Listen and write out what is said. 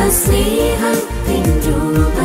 masihang pinjuru